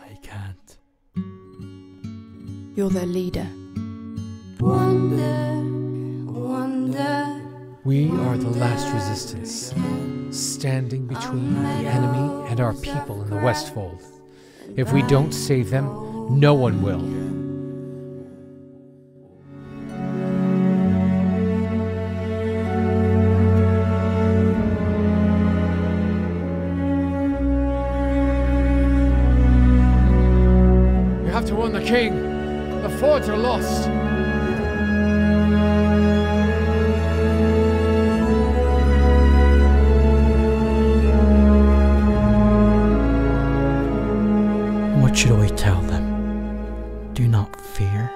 I can't. You're their leader. Wonder, wonder. We are the last resistance, standing between the enemy and our people in the Westfold. If we don't save them, no one will. To warn the king. The fords are lost. What should we tell them? Do not fear.